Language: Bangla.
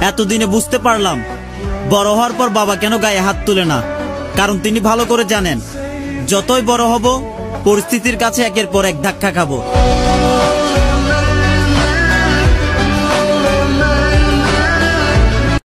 এতদিনে বুঝতে পারলাম। বড় হওয়ার পর বাবা কেন গায়ে হাত তুলে না? কারণ তিনি ভালো করে জানেন, যতই বড় হব, পরিস্থিতির কাছে একের পর এক ধাক্কা খাব।